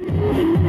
you